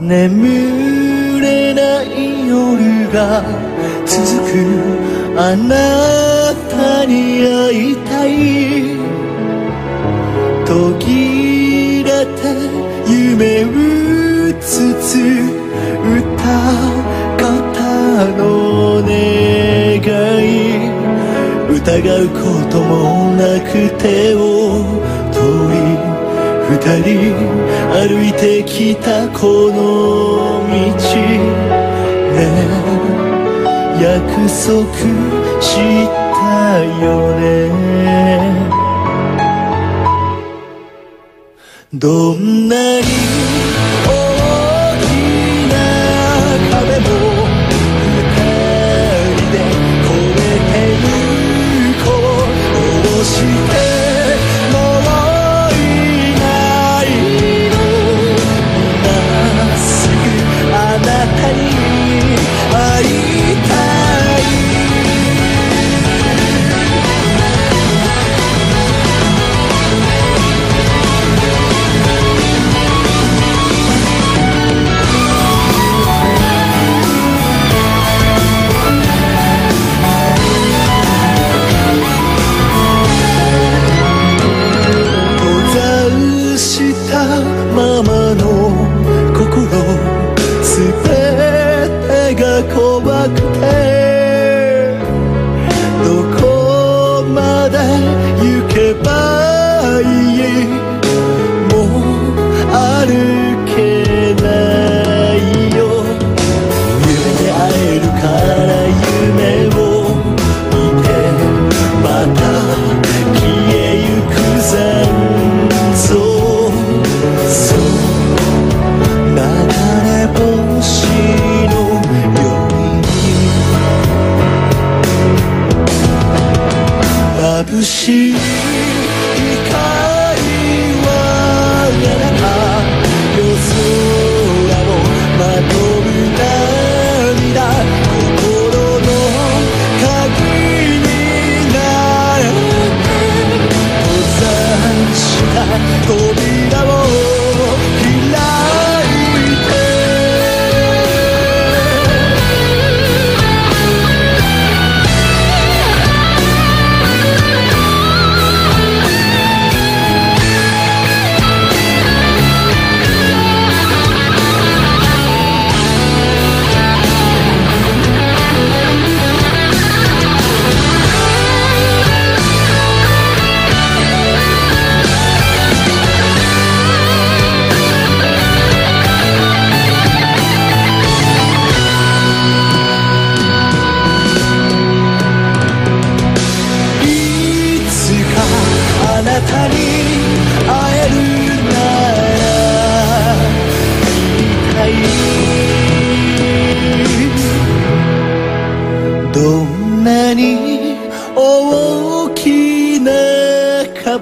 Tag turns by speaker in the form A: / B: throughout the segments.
A: 眠れない夜が続くあなたに会いたい途切れて夢うつつ歌方の願い疑うこともなく手を取り二人歩いてきたこの道ね。約束したよね。どんなに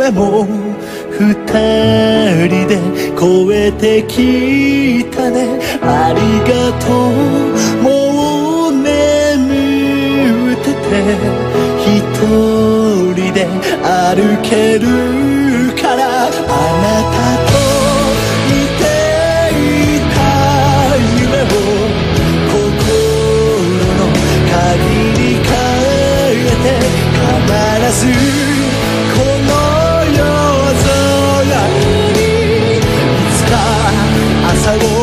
A: 壁も二人で越えてきたね。ありがとう。もう眠ってて。一人で歩けるから。あなたと 살고